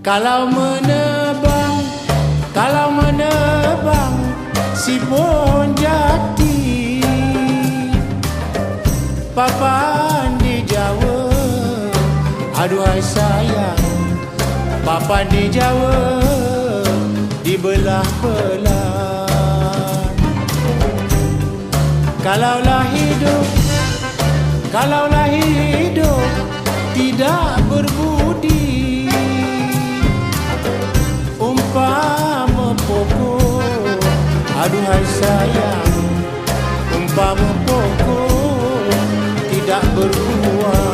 Kalau menebang Kalau menebang Si pohon jati. Papan di Jawa Aduhai sayang Papan di Jawa Dibelah-belah Kalaulah hidup Kalaulah hidup Tidak berbudi Umpama pokok Tidak berbuah.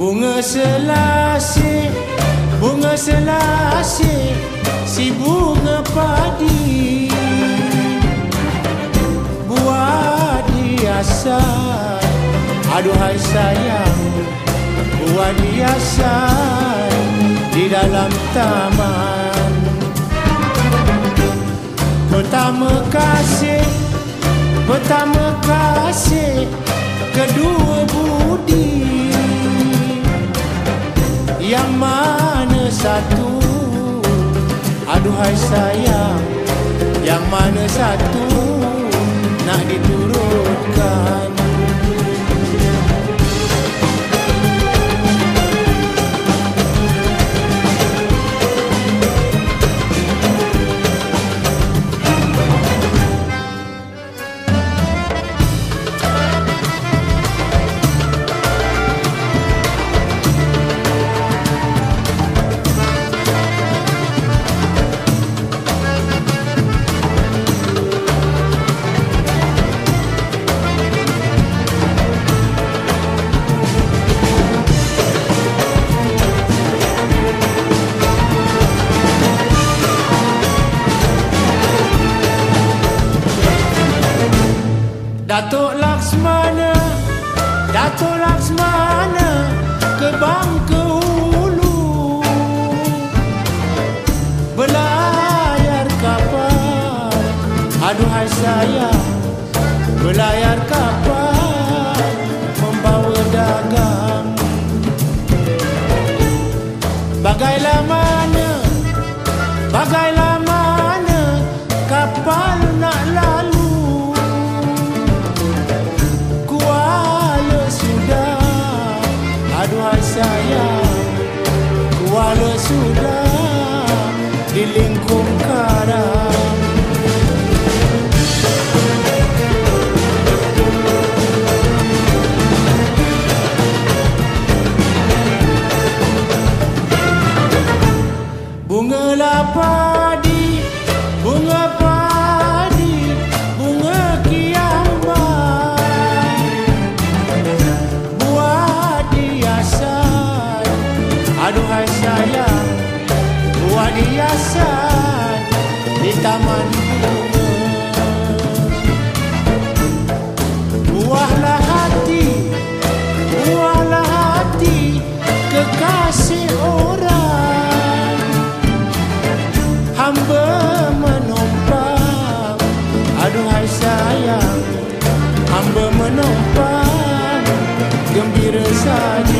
Bunga selasih Bunga selasih Si bunga padi. Hiasan Aduhai sayang Buat hiasan Di dalam taman. Pertama kasih Pertama kasih Kedua budi. Yang mana satu? Aduhai sayang Yang mana satu Nak diturutkan Datuk Laksmana Datuk Laksmana Ke Bangka Hulu. Belayar kapal. Aduhai sayang Belayar kapal Membawa dagang. Bagailah aduhai sayang Buat hiasan di taman. Buahlah hati, buahlah hati Kekasih orang. Hamba menumpang Aduhai sayang. Hamba menumpang Gembira sayang